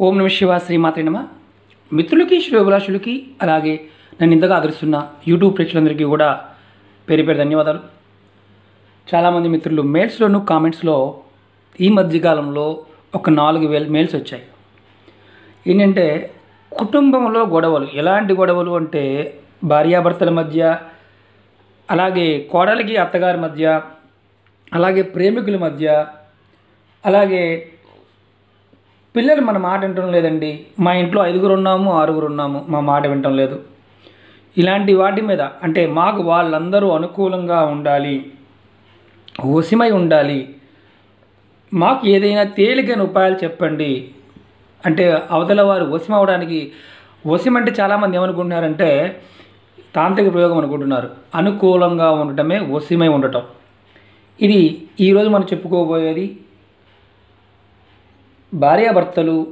ఓం నమ శివ శ్రీమాత్రి నమ. మిత్రులకి శ్రేయోభిలాషులకి అలాగే నన్ను ఇంతగా ఆదరిస్తున్న యూట్యూబ్ ప్రేక్షకులందరికీ కూడా పేరు పేరు ధన్యవాదాలు. చాలామంది మిత్రులు మెయిల్స్లోనూ కామెంట్స్లో ఈ మధ్యకాలంలో ఒక నాలుగు వేల మెయిల్స్ వచ్చాయి. ఏంటంటే కుటుంబంలో గొడవలు. ఎలాంటి గొడవలు అంటే భార్యాభర్తల మధ్య అలాగే కోడలికి అత్తగారి మధ్య అలాగే ప్రేమికుల మధ్య అలాగే పిల్లలు మన మాట వింటం లేదండి. మా ఇంట్లో ఐదుగురు ఉన్నాము ఆరుగురు ఉన్నాము. మా మాట వింటం లేదు. ఇలాంటి వాటి మీద అంటే మాకు వాళ్ళందరూ అనుకూలంగా ఉండాలి. ఒసిమై ఉండాలి. మాకు ఏదైనా తేలికైన ఉపాయాలు చెప్పండి. అంటే అవతల వారు వసిమ అవడానికి వశం అంటే చాలామంది ఏమనుకుంటున్నారంటే తాంత్రిక ప్రయోగం అనుకుంటున్నారు. అనుకూలంగా ఉండటమే వసిమై ఉండటం. ఇది ఈరోజు మనం చెప్పుకోబోయేది భార్యాభర్తలు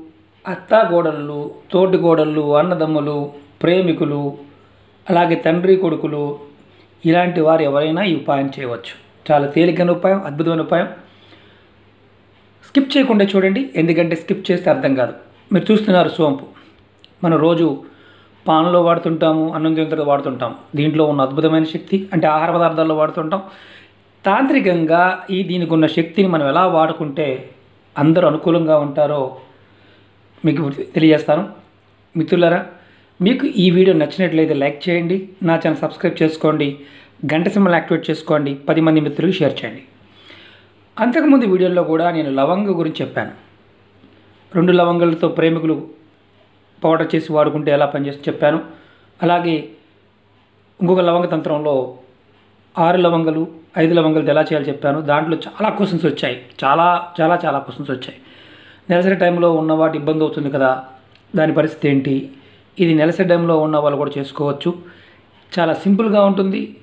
అత్తాకోడళ్ళు తోటికోడళ్ళు అన్నదమ్ములు ప్రేమికులు అలాగే తండ్రి కొడుకులు ఇలాంటి వారు ఎవరైనా ఈ ఉపాయం చేయవచ్చు. చాలా తేలికైన ఉపాయం అద్భుతమైన ఉపాయం. స్కిప్ చేయకుండా చూడండి ఎందుకంటే స్కిప్ చేస్తే అర్థం కాదు. మీరు చూస్తున్నారు సోంపు. మనం రోజు పాన్లో వాడుతుంటాము అన్నం తిన్న తర్వాత వాడుతుంటాం. దీంట్లో ఉన్న అద్భుతమైన శక్తి అంటే ఆహార పదార్థాల్లో వాడుతుంటాం. తాంత్రికంగా ఈ దీనికి ఉన్న శక్తిని మనం ఎలా వాడుకుంటే అందరూ అనుకూలంగా ఉంటారో మీకు తెలియజేస్తాను. మిత్రులారా మీకు ఈ వీడియో నచ్చినట్లయితే లైక్ చేయండి నా ఛానల్ సబ్స్క్రైబ్ చేసుకోండి గంట సింబల్ యాక్టివేట్ చేసుకోండి పది మంది మిత్రులకు షేర్ చేయండి. అంతకుముందు వీడియోలో కూడా నేను లవంగ గురించి చెప్పాను. రెండు లవంగాలతో ప్రేమికులు పౌడర్ చేసి వాడుకుంటే ఎలా పనిచేసి చెప్పాను. అలాగే ఇంకొక లవంగ తంత్రంలో ఆరు లవంగలు ఐదు లవంగలు ఎలా చేయాలో చెప్పాను. దాంట్లో చాలా క్వశ్చన్స్ వచ్చాయి. చాలా చాలా చాలా క్వశ్చన్స్ వచ్చాయి. నెలసరి టైంలో ఉన్న వాటి ఇబ్బంది అవుతుంది కదా? దాని పరిస్థితి ఏంటి? ఇది నెలసరి టైంలో ఉన్న వాళ్ళు కూడా చేసుకోవచ్చు. చాలా సింపుల్గా ఉంటుంది.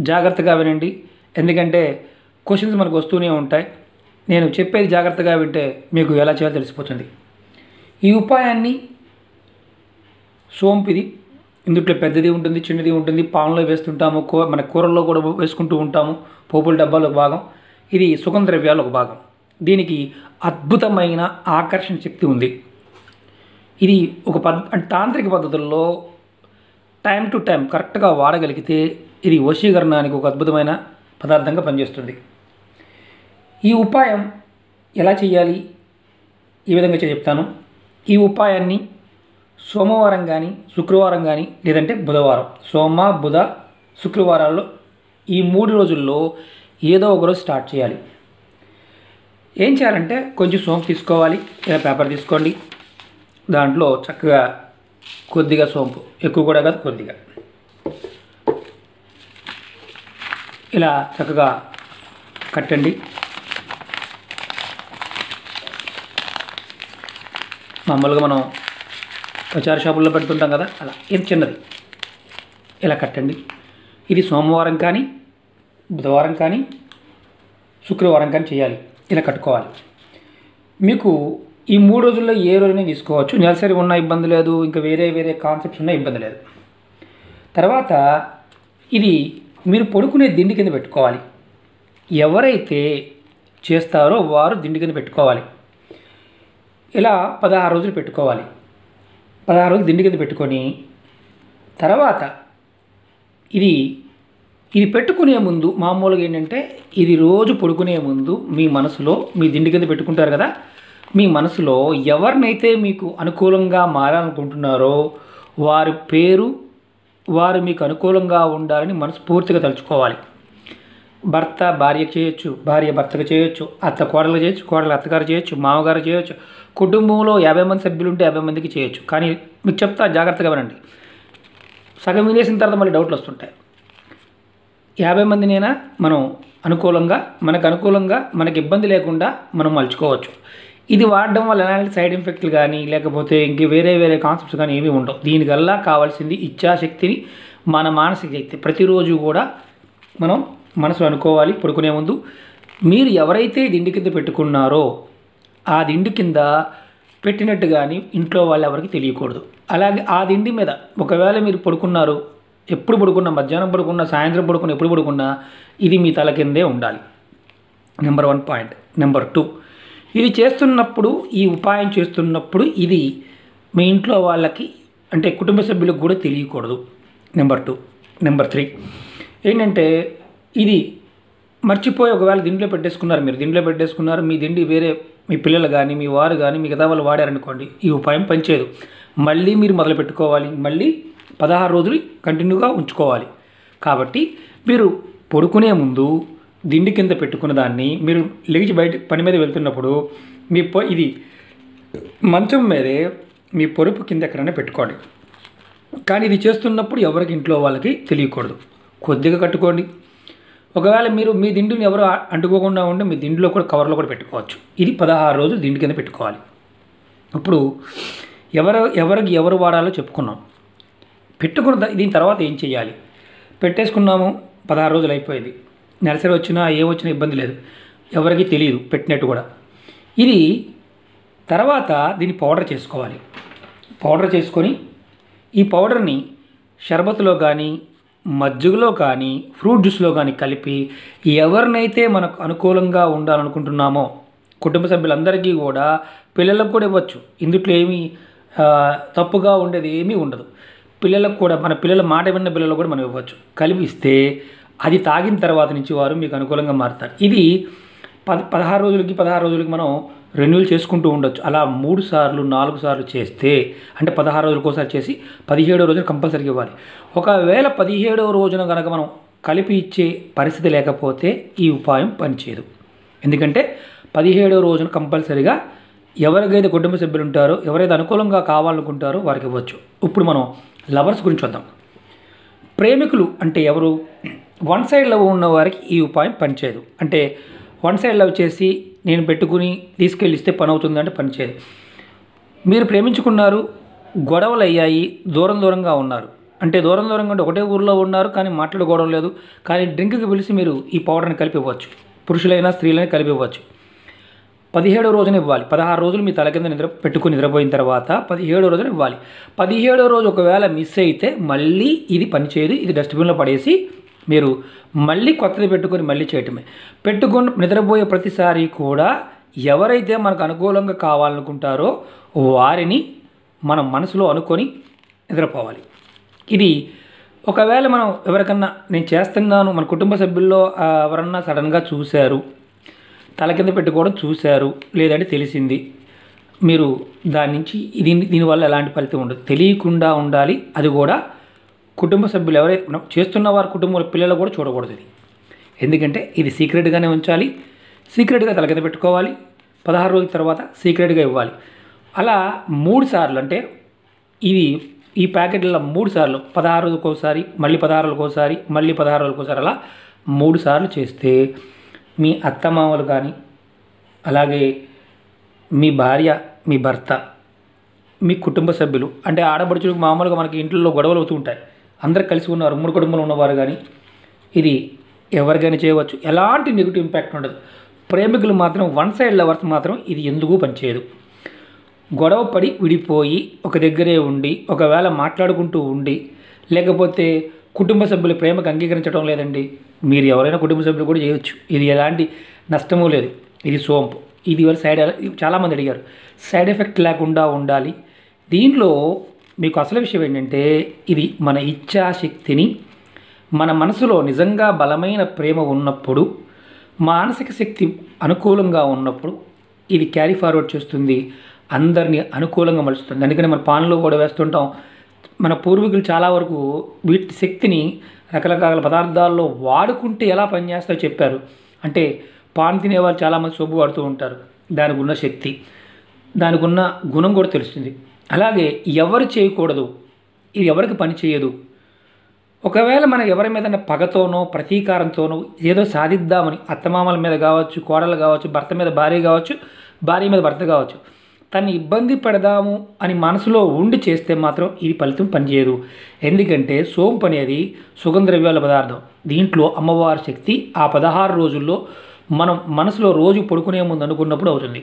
జాగ్రత్తగా వినండి. ఎందుకంటే క్వశ్చన్స్ మనకు వస్తూనే ఉంటాయి. నేను చెప్పేది జాగ్రత్తగా వింటే మీకు ఎలా చేయాలో తెలిసిపోతుంది. ఈ ఉపాయాన్ని సోంపిది ఇందుట్లో పెద్దది ఉంటుంది చిన్నది ఉంటుంది. పాన్లో వేస్తుంటాము కూ మన కూరల్లో కూడా వేసుకుంటూ ఉంటాము. పోపుల డబ్బాలో ఒక భాగం. ఇది సుగంధ ద్రవ్యాలు ఒక భాగం. దీనికి అద్భుతమైన ఆకర్షణ శక్తి ఉంది. ఇది ఒక పద్ అంటే తాంత్రిక పద్ధతుల్లో టైం టు టైం కరెక్ట్గా వాడగలిగితే ఇది వశీకరణానికి ఒక అద్భుతమైన పదార్థంగా పనిచేస్తుంది. ఈ ఉపాయం ఎలా చేయాలి? ఈ విధంగా చెప్తాను. ఈ ఉపాయాన్ని సోమవారం కానీ శుక్రవారం కానీ లేదంటే బుధవారం. సోమ బుధ శుక్రవారాల్లో ఈ మూడు రోజుల్లో ఏదో ఒకరోజు స్టార్ట్ చేయాలి. ఏం చేయాలంటే కొంచెం సోంపు తీసుకోవాలి ఇలా పేపర్ తీసుకోండి. దాంట్లో చక్కగా కొద్దిగా సోంపు ఎక్కువ కూడా కాదు కొద్దిగా. ఇలా చక్కగా కట్టండి. మామూలుగా మనం ప్రచార షాపుల్లో పెడుతుంటాం కదా అలా. ఇది చిన్నది. ఇలా కట్టండి. ఇది సోమవారం కానీ బుధవారం కానీ శుక్రవారం కానీ చేయాలి. ఇలా కట్టుకోవాలి. మీకు ఈ మూడు రోజుల్లో ఏ రోజునే తీసుకోవచ్చు. నెలసరి ఉన్న ఇబ్బంది లేదు ఇంకా వేరే వేరే కాన్సెప్ట్స్ ఉన్న ఇబ్బంది లేదు. తర్వాత ఇది మీరు పడుకునే దిండి కింద పెట్టుకోవాలి. ఎవరైతే చేస్తారో వారు దిండి కింద పెట్టుకోవాలి. ఇలా పదహారు రోజులు పెట్టుకోవాలి. పదహారు రోజులు దిండి కింద పెట్టుకొని తర్వాత ఇది ఇది పెట్టుకునే ముందు మామూలుగా ఏంటంటే ఇది రోజు పడుకునే ముందు మీ మనసులో మీ దిండి కింద పెట్టుకుంటారు కదా మీ మనసులో ఎవరినైతే మీకు అనుకూలంగా మారాలనుకుంటున్నారో వారి పేరు వారు మీకు అనుకూలంగా ఉండాలని మనస్ఫూర్తిగా తలుచుకోవాలి. భర్త భార్య చేయొచ్చు భార్య భర్తకు చేయొచ్చు అత్త కోడలు చేయొచ్చు కోడలు అత్తగారు చేయొచ్చు మామగారు చేయొచ్చు కుటుంబంలో యాభై మంది సభ్యులు ఉంటే యాభై మందికి చేయొచ్చు. కానీ మీకు చెప్తా జాగ్రత్తగా వినండి. సగం వినేసిన తర్వాత మళ్ళీ డౌట్లు వస్తుంటాయి. యాభై మందినైనా మనం అనుకూలంగా మనకు అనుకూలంగా మనకి ఇబ్బంది లేకుండా మనం మలుచుకోవచ్చు. ఇది వాడడం వల్ల ఎలాంటి సైడ్ ఎఫెక్ట్లు కానీ లేకపోతే ఇంక వేరే వేరే కాన్సెప్ట్స్ కానీ ఏమీ ఉండవు. దీనికల్లా కావాల్సింది ఇచ్చాశక్తిని మన మానసిక శక్తి. ప్రతిరోజు కూడా మనం మనసులో అనుకోవాలి పడుకునే ముందు. మీరు ఎవరైతే దిండి కింద పెట్టుకున్నారో ఆ దిండి కింద పెట్టినట్టు కానీ ఇంట్లో వాళ్ళు ఎవరికి తెలియకూడదు. అలాగే ఆ దిండి మీద ఒకవేళ మీరు పడుకున్నారు ఎప్పుడు పడుకున్నా మధ్యాహ్నం పడుకున్నా సాయంత్రం పడుకున్నా ఎప్పుడు పడుకున్నా ఇది మీ తల కిందే ఉండాలి. Number one point number two ఇది చేస్తున్నప్పుడు ఈ ఉపాయం చేస్తున్నప్పుడు ఇది మీ ఇంట్లో వాళ్ళకి అంటే కుటుంబ సభ్యులకు కూడా తెలియకూడదు. నెంబర్ టూ నెంబర్ త్రీ ఏంటంటే ఇది మర్చిపోయి ఒకవేళ దీంట్లో పెట్టేసుకున్నారు మీరు దీంట్లో పెట్టేసుకున్నారు మీ దిండి వేరే మీ పిల్లలు కానీ మీ వారు కానీ మిగతా వాళ్ళు వాడారనుకోండి ఈ ఉపాయం పనిచేయదు. మళ్ళీ మీరు మొదలు పెట్టుకోవాలి మళ్ళీ పదహారు రోజులు కంటిన్యూగా ఉంచుకోవాలి. కాబట్టి మీరు పడుకునే ముందు దిండి కింద పెట్టుకున్న దాన్ని మీరు లేచి బయట పని మీద వెళ్తున్నప్పుడు మీ పొ ఇది మంచం మీదే మీ పొరుపు కింద ఎక్కడైనా పెట్టుకోండి. కానీ ఇది చేస్తున్నప్పుడు ఎవరికి ఇంట్లో వాళ్ళకి తెలియకూడదు. కొద్దిగా కట్టుకోండి. ఒకవేళ మీరు మీ దిండుని ఎవరు అంటుకోకుండా ఉంటే మీ దిండులో కూడా కవర్లో కూడా పెట్టుకోవచ్చు. ఇది పదహారు రోజులు దిండు కింద పెట్టుకోవాలి. ఇప్పుడు ఎవరు ఎవరికి ఎవరు వాడాలో చెప్పుకున్నాం. పెట్టుకున్న దీని తర్వాత ఏం చేయాలి పెట్టేసుకున్నాము పదహారు రోజులు అయిపోయింది. నెలసరి వచ్చినా ఏమొచ్చినా వచ్చినా ఇబ్బంది లేదు. ఎవరికి తెలియదు పెట్టినట్టు కూడా. ఇది తర్వాత దీన్ని పౌడర్ చేసుకోవాలి. పౌడర్ చేసుకొని ఈ పౌడర్ని షర్బత్లో కానీ మజ్జిగలో కానీ ఫ్రూట్ జ్యూస్లో కానీ కలిపి ఎవరినైతే మనకు అనుకూలంగా ఉండాలనుకుంటున్నామో కుటుంబ సభ్యులందరికీ కూడా పిల్లలకు కూడా ఇవ్వచ్చు. ఇందుట్లో ఏమీ తప్పుగా ఉండేది ఏమీ ఉండదు. పిల్లలకు కూడా మన పిల్లల మాట విన్న పిల్లలకు కూడా మనం ఇవ్వచ్చు. కలిపిస్తే అది తాగిన తర్వాత నుంచి వారు మీకు అనుకూలంగా మారుతారు. ఇది పద పదహారు రోజులకి పదహారు రోజులకి మనం రెన్యువల్ చేసుకుంటూ ఉండొచ్చు. అలా మూడు సార్లు నాలుగు సార్లు చేస్తే అంటే పదహారు రోజులకోసారి ఒకసారి చేసి పదిహేడో రోజున కంపల్సరీగా ఇవ్వాలి. ఒకవేళ పదిహేడవ రోజున కనుక మనం కలిపి ఇచ్చే పరిస్థితి లేకపోతే ఈ ఉపాయం పనిచేయదు. ఎందుకంటే పదిహేడవ రోజున కంపల్సరీగా ఎవరికైతే కుటుంబ సభ్యులు ఉంటారో ఎవరైతే అనుకూలంగా కావాలనుకుంటారో వారికి ఇవ్వచ్చు. ఇప్పుడు మనం లవర్స్ గురించి వద్దాం ప్రేమికులు అంటే ఎవరు? వన్ సైడ్ లవ్ ఉన్న వారికి ఈ ఉపాయం పనిచేయదు. అంటే వన్ సైడ్ లవ్ చేసి నేను పెట్టుకుని తీసుకెళ్ళిస్తే పని అవుతుందంటే పనిచేయదు. మీరు ప్రేమించుకున్నారు గొడవలు అయ్యాయి దూరం దూరంగా ఉన్నారు. అంటే దూరం దూరంగా అంటే ఒకటే ఊర్లో ఉన్నారు కానీ మాట్లాడుకోవడం లేదు. కానీ డ్రింక్కి పిలిచి మీరు ఈ పౌడర్ని కలిపివ్వచ్చు. పురుషులైనా స్త్రీలైనా కలిపివ్వచ్చు. పదిహేడో రోజున ఇవ్వాలి. పదహారు రోజులు మీ తల కింద నిద్ర పెట్టుకుని నిద్రపోయిన తర్వాత పదిహేడో రోజున ఇవ్వాలి. పదిహేడో రోజు ఒకవేళ మిస్ అయితే మళ్ళీ ఇది పనిచేయదు. ఇది డస్ట్బిన్లో పడేసి మీరు మళ్ళీ కొత్తది పెట్టుకొని మళ్ళీ చేయటమే. పెట్టుకొని నిద్రపోయే ప్రతిసారి కూడా ఎవరైతే మనకు అనుకూలంగా కావాలనుకుంటారో వారిని మనం మనసులో అనుకొని నిద్రపోవాలి. ఇది ఒకవేళ మనం ఎవరికన్నా నేను చేస్తున్నాను మన కుటుంబ సభ్యుల్లో ఎవరన్నా సడన్గా చూశారు తల కింద పెట్టుకోవడం చూశారు లేదంటే తెలిసింది మీరు దాని నుంచి దీని దీనివల్ల ఎలాంటి ఫలితం ఉండదు. తెలియకుండా ఉండాలి అది కూడా కుటుంబ సభ్యులు ఎవరైతే మనం చేస్తున్న వారి కుటుంబ పిల్లలు కూడా చూడకూడదు ఇది. ఎందుకంటే ఇది సీక్రెట్గానే ఉంచాలి సీక్రెట్గా తల పెట్టుకోవాలి పదహారు రోజుల తర్వాత సీక్రెట్గా ఇవ్వాలి. అలా మూడు సార్లు అంటే ఇది ఈ ప్యాకెట్లలో మూడు సార్లు పదహారు రోజులకు ఒకసారి మళ్ళీ పదహారు రోజులకు ఒకసారి మళ్ళీ పదహారు రోజులకు ఒకసారి అలా మూడు సార్లు చేస్తే మీ అత్తమామలు కానీ అలాగే మీ భార్య మీ భర్త మీ కుటుంబ సభ్యులు అంటే ఆడపడుచులు మామూలుగా మనకి ఇంట్లో గొడవలు అవుతూ ఉంటాయి. అందరు కలిసి ఉన్నారు మూడు కుటుంబంలో ఉన్నవారు కానీ ఇది ఎవరికైనా చేయవచ్చు. ఎలాంటి నెగిటివ్ ఇంపాక్ట్ ఉండదు. ప్రేమికులు మాత్రం వన్ సైడ్ లవర్స్ మాత్రం ఇది ఎందుకు పనిచేయదు. గొడవ పడి విడిపోయి ఒక దగ్గరే ఉండి ఒకవేళ మాట్లాడుకుంటూ ఉండి లేకపోతే కుటుంబ సభ్యుల ప్రేమకు అంగీకరించడం లేదండి మీరు ఎవరైనా కుటుంబ సభ్యులు కూడా చేయొచ్చు. ఇది ఎలాంటి నష్టమూ లేదు. ఇది సోంపు. ఇది వల్ల సైడ్ చాలామంది అడిగారు. సైడ్ ఎఫెక్ట్ లేకుండా ఉండాలి. దీంట్లో మీకు అసలు విషయం ఏంటంటే ఇది మన ఇచ్ఛాశక్తిని మన మనసులో నిజంగా బలమైన ప్రేమ ఉన్నప్పుడు మానసిక శక్తి అనుకూలంగా ఉన్నప్పుడు ఇది క్యారీ ఫార్వర్డ్ చేస్తుంది అందరినీ అనుకూలంగా మలుస్తుంది. అందుకని మన పాన్లో కూడా వేస్తుంటాం. మన పూర్వీకులు చాలా వరకు వీటి శక్తిని రకరకాల పదార్థాల్లో వాడుకుంటే ఎలా పనిచేస్తాయో చెప్పారు. అంటే పాన్ తినేవాళ్ళు చాలామంది సొబ్బు వాడుతూ ఉంటారు. దానికి ఉన్న శక్తి దానికి ఉన్న గుణం కూడా తెలుస్తుంది. అలాగే ఎవరు చేయకూడదు ఇది ఎవరికి పని చేయదు. ఒకవేళ మనం ఎవరి మీద పగతోనో ప్రతీకారంతోనో ఏదో సాధిద్దామని అత్తమామల మీద కావచ్చు కోడలు కావచ్చు భర్త మీద భార్య కావచ్చు భార్య మీద భర్త కావచ్చు తన్ని ఇబ్బంది పెడదాము అని మనసులో ఉండి చేస్తే మాత్రం ఇది ఫలితం పనిచేయదు. ఎందుకంటే సోంపు అనేది సుగంధ ద్రవ్యాల పదార్థం. దీంట్లో అమ్మవారి శక్తి ఆ పదహారు రోజుల్లో మనం మనసులో రోజు పడుకునే ముందు అనుకున్నప్పుడు అవుతుంది.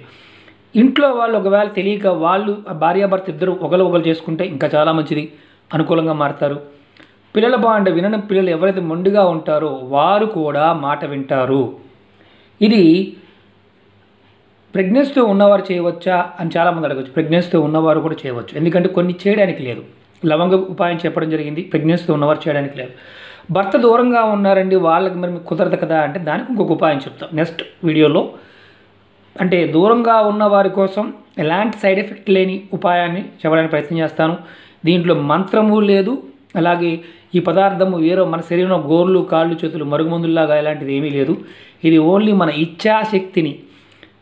ఇంట్లో వాళ్ళు ఒకవేళ తెలియక వాళ్ళు ఆ భార్యాభర్త ఇద్దరు ఒకరు ఒకరు చేసుకుంటే ఇంకా చాలా మంచిది. అనుకూలంగా మారుతారు. పిల్లల బాగుండే వినని పిల్లలు ఎవరైతే మొండిగా ఉంటారో వారు కూడా మాట వింటారు. ఇది ప్రెగ్నెన్సీతో ఉన్నవారు చేయవచ్చా అని చాలామంది అడగచ్చు. ప్రెగ్నెన్స్తో ఉన్నవారు కూడా చేయవచ్చు. ఎందుకంటే కొన్ని చేయడానికి లేదు. లవంగ ఉపాయం చెప్పడం జరిగింది. ప్రెగ్నెన్స్తో ఉన్నవారు చేయడానికి లేదు. భర్త దూరంగా ఉన్నారండి వాళ్ళకి మరి కుదరదు కదా అంటే దానికి ఇంకొక ఉపాయం చెప్తాం. నెక్స్ట్ వీడియోలో అంటే దూరంగా ఉన్న వారి కోసం ఎలాంటి సైడ్ ఎఫెక్ట్ లేని ఉపాయాన్ని చెప్పడానికి ప్రయత్నం చేస్తాను. దీంట్లో మంత్రము లేదు. అలాగే ఈ పదార్థము వేరే మన శరీరంలో గోర్లు కాళ్ళు చేతులు మరుగుమందుల్లాగా ఇలాంటిది ఏమీ లేదు. ఇది ఓన్లీ మన ఇచ్ఛాశక్తిని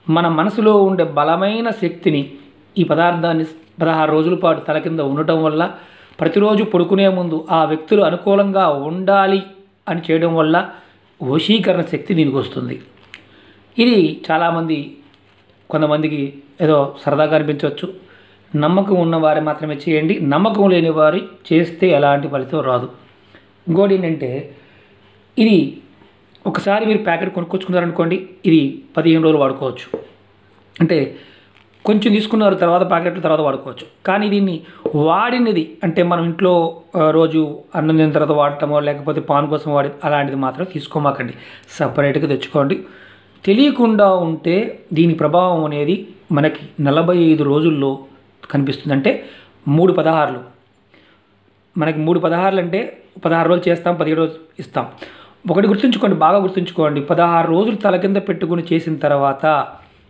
మన మనసులో ఉండే బలమైన శక్తిని ఈ పదార్థాన్ని పదహారు రోజుల పాటు తల కింద ఉండటం వల్ల ప్రతిరోజు పడుకునే ముందు ఆ వ్యక్తులు అనుకూలంగా ఉండాలి అని చేయడం వల్ల వశీకరణ శక్తి దీనికి వస్తుంది. ఇది చాలామంది కొంతమందికి ఏదో సరదాగా అనిపించవచ్చు. నమ్మకం ఉన్నవారు మాత్రమే చేయండి. నమ్మకం లేని వారు చేస్తే ఎలాంటి ఫలితం రాదు. ఇంకోటి ఏంటంటే ఇది ఒకసారి మీరు ప్యాకెట్ కొనుక్కొచ్చుకున్నారనుకోండి ఇది పదిహేను రోజులు వాడుకోవచ్చు. అంటే కొంచెం తీసుకున్నారు తర్వాత ప్యాకెట్లు తర్వాత వాడుకోవచ్చు. కానీ దీన్ని వాడినది అంటే మనం ఇంట్లో రోజు అన్నం తిన్న తర్వాత వాడటమో లేకపోతే పాన్ కోసం వాడి అలాంటిది మాత్రం తీసుకోమాకండి. సపరేట్గా తెచ్చుకోండి. తెలియకుండా ఉంటే దీని ప్రభావం అనేది మనకి నలభై ఐదు రోజుల్లో కనిపిస్తుంది. అంటే మూడు పదహారులు. మనకి మూడు పదహారులు అంటే పదహారు రోజులు చేస్తాం పదిహేడు రోజులు ఇస్తాం. ఒకటి గుర్తుంచుకోండి బాగా గుర్తుంచుకోండి. పదహారు రోజులు తల కింద పెట్టుకుని చేసిన తర్వాత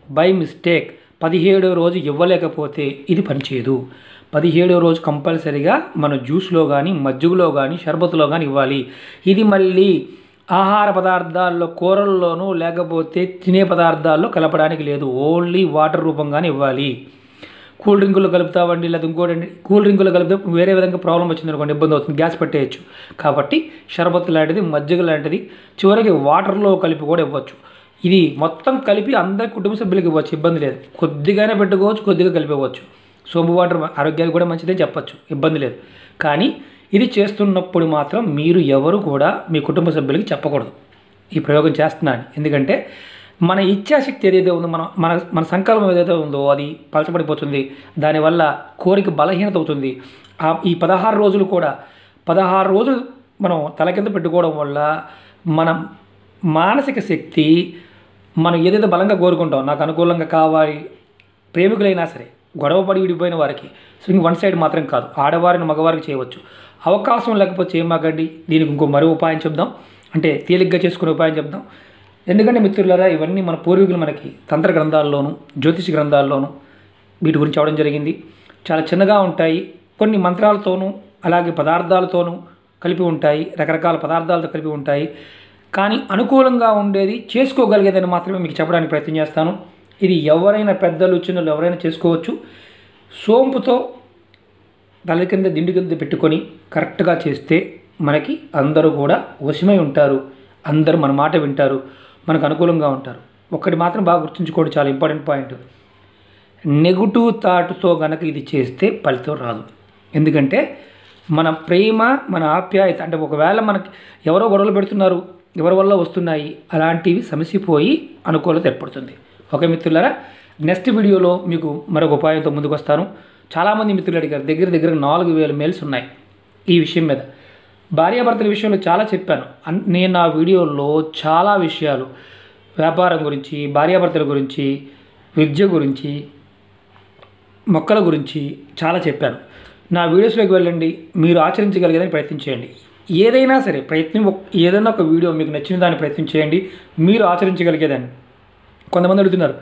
బై మిస్టేక్ పదిహేడో రోజు ఇవ్వలేకపోతే ఇది పనిచేయదు. పదిహేడో రోజు కంపల్సరీగా మన జ్యూస్లో కానీ మజ్జిగలో కానీ షర్బత్లో కానీ ఇవ్వాలి. ఇది మళ్ళీ ఆహార పదార్థాల్లో కూరల్లోనూ లేకపోతే తినే పదార్థాల్లో కలపడానికి లేదు. ఓన్లీ వాటర్ రూపంగానే ఇవ్వాలి. కూల్ డ్రింకులు కలుపుతావండి లేదా ఇంకోటండి కూల్ డ్రింకులు కలిపితే వేరే విధంగా ప్రాబ్లం వచ్చింది అనుకోండి ఇబ్బంది అవుతుంది గ్యాస్ పెట్టేయచ్చు. కాబట్టి షర్బత్ లాంటిది మజ్జిగ లాంటిది చివరికి వాటర్లో కలిపి కూడా ఇవ్వచ్చు. ఇది మొత్తం కలిపి అందరి కుటుంబ సభ్యులకి ఇవ్వచ్చు ఇబ్బంది లేదు. కొద్దిగానే పెట్టుకోవచ్చు కొద్దిగా కలిపివ్వచ్చు సోంపు వాటర్ ఆరోగ్యానికి కూడా మంచిదే చెప్పచ్చు ఇబ్బంది లేదు. కానీ ఇది చేస్తున్నప్పుడు మాత్రం మీరు ఎవరు కూడా మీ కుటుంబ సభ్యులకి చెప్పకూడదు. ఈ ప్రయోగం చేస్తున్నాను. ఎందుకంటే మన ఇచ్ఛాశక్తి ఏదైతే ఉందో మన మన మన సంకల్పం ఏదైతే ఉందో అది పలచబడిపోతుంది. దానివల్ల కోరిక బలహీనత అవుతుంది. ఆ ఈ పదహారు రోజులు కూడా పదహారు రోజులు మనం తల కింద పెట్టుకోవడం వల్ల మనం మానసిక శక్తి మనం ఏదైతే బలంగా కోరుకుంటాం నాకు అనుకూలంగా కావాలి ప్రేమికులైనా సరే గొడవ పడి విడిపోయిన వారికి స్వింగ్ వన్ సైడ్ మాత్రం కాదు. ఆడవారిని మగవారికి చేయవచ్చు. అవకాశం లేకపోతే చేయమాకండి దీనికి ఇంకో మరో ఉపాయం చెప్దాం. అంటే తేలిగ్గా చేసుకునే ఉపాయం చెప్దాం. ఎందుకంటే మిత్రులారా ఇవన్నీ మన పూర్వీకులు మనకి తంత్ర గ్రంథాల్లోనూ జ్యోతిష గ్రంథాల్లోనూ వీటి గురించి అవడం జరిగింది. చాలా చిన్నగా ఉంటాయి. కొన్ని మంత్రాలతోనూ అలాగే పదార్థాలతోనూ కలిపి ఉంటాయి. రకరకాల పదార్థాలతో కలిపి ఉంటాయి. కానీ అనుకూలంగా ఉండేది చేసుకోగలిగేదని మాత్రమే మీకు చెప్పడానికి ప్రయత్నం చేస్తాను. ఇది ఎవరైనా పెద్దలు చిన్నలు ఎవరైనా చేసుకోవచ్చు. సోంపుతో తల కింద దిండు కింద పెట్టుకొని కరెక్ట్గా చేస్తే మనకి అందరూ కూడా వశమై ఉంటారు. అందరూ మన మాట వింటారు. మనకు అనుకూలంగా ఉంటారు. ఒక్కటి మాత్రం బాగా గుర్తుంచుకోవడం చాలా ఇంపార్టెంట్ పాయింట్. నెగిటివ్ థాట్తో గనక ఇది చేస్తే ఫలితం రాదు. ఎందుకంటే మన ప్రేమ మన ఆప్యాయత అంటే ఒకవేళ మనకి ఎవరో గొడవలు పెడుతున్నారు ఎవరి వల్ల వస్తున్నాయి అలాంటివి సమసిపోయి అనుకూలత ఏర్పడుతుంది. ఓకే మిత్రులారా నెక్స్ట్ వీడియోలో మీకు మరొక ఉపాయంతో ముందుకు వస్తాను చాలామంది మిత్రులు అడిగారు దగ్గర దగ్గర నాలుగు వేల మెయిల్స్ ఉన్నాయి ఈ విషయం మీద. భార్యాభర్తల విషయంలో చాలా చెప్పాను. అన్- నేను నా వీడియోలో చాలా విషయాలు వ్యాపారం గురించి భార్యాభర్తల గురించి విద్య గురించి మొక్కల గురించి చాలా చెప్పాను. నా వీడియోస్లోకి వెళ్ళండి మీరు ఆచరించగలిగేదని ప్రయత్నం చేయండి. ఏదైనా సరే ప్రయత్నం ఏదైనా ఒక వీడియో మీకు నచ్చిన దాన్ని ప్రయత్నం చేయండి మీరు ఆచరించగలిగేదాన్ని. కొంతమంది అడుగుతున్నారు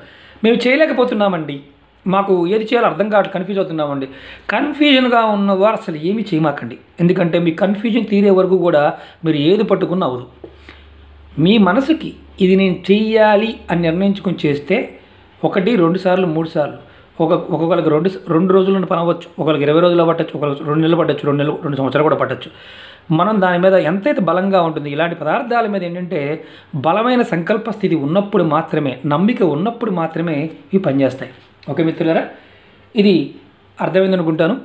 మేము చేయలేకపోతున్నామండి. మాకు ఏది చేయాలో అర్థం కావట్లేదు కన్ఫ్యూజ్ అవుతున్నామండి. కన్ఫ్యూజన్గా ఉన్నవారు అసలు ఏమీ చేయమాకండి. ఎందుకంటే మీ కన్ఫ్యూజన్ తీరే వరకు కూడా మీరు ఏది పట్టుకున్న అవ్వదు మీ మనసుకి ఇది నేను చెయ్యాలి అని నిర్ణయించుకుని చేస్తే ఒకటి రెండు సార్లు మూడు సార్లు. ఒక ఒక్కొక్కరికి రెండు రెండు రోజులను పని అవ్వచ్చు. ఒకరికి ఇరవై రోజులు పట్టచ్చు ఒకరికి రెండు నెలలు పట్టచ్చు రెండు నెలలు రెండు సంవత్సరాలు కూడా పట్టచ్చు. మనం దాని మీద ఎంతైతే బలంగా ఉంటుంది ఇలాంటి పదార్థాల మీద ఏంటంటే బలమైన సంకల్ప స్థితి ఉన్నప్పుడు మాత్రమే నమ్మిక ఉన్నప్పుడు మాత్రమే ఇవి పనిచేస్తాయి. ఓకే మిత్రులారా ఇది అర్థమైంది అనుకుంటాను.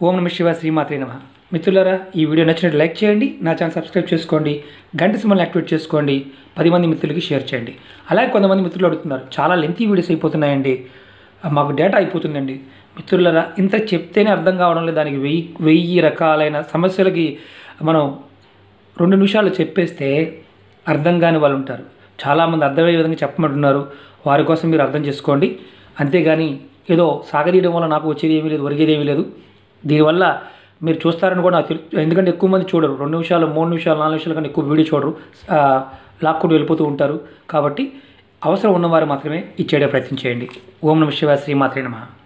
ఓం నమ శివ శ్రీమాత్రే నమ. మిత్రులారా ఈ వీడియో నచ్చినట్టు లైక్ చేయండి నా ఛానల్ సబ్స్క్రైబ్ చేసుకోండి గంట సింబల్ని యాక్టివేట్ చేసుకోండి పది మంది మిత్రులకి షేర్ చేయండి. అలాగే కొంతమంది మిత్రులు అడుగుతున్నారు చాలా లెంతీ వీడియోస్ అయిపోతున్నాయండి. మాకు డేటా అయిపోతుందండి. మిత్రులారా ఇంత చెప్తేనే అర్థం కావడం లేదు దానికి వెయ్యి వెయ్యి రకాలైన సమస్యలకి మనం రెండు నిమిషాలు చెప్పేస్తే అర్థం కాని వాళ్ళు ఉంటారు. చాలామంది అర్థమయ్యే విధంగా చెప్పమంటున్నారు. వారి కోసం మీరు అర్థం చేసుకోండి. అంతేగాని ఏదో సాగదీయడం వల్ల నాకు వచ్చేది ఏమీ లేదు ఒరిగేది ఏమీ లేదు. దీనివల్ల మీరు చూస్తారని కూడా నాకు తెలుసు ఎందుకంటే ఎక్కువ మంది చూడరు. రెండు నిమిషాలు మూడు నిమిషాలు నాలుగు నిమిషాల కన్నా ఎక్కువ వీడియో చూడరు. లాక్కుంటూ వెళ్ళిపోతూ ఉంటారు. కాబట్టి అవసరం ఉన్నవారు మాత్రమే ఇచ్చేడే ప్రయత్నం చేయండి. ఓం నమ శ్రీ మాత్రమేనమా నమః.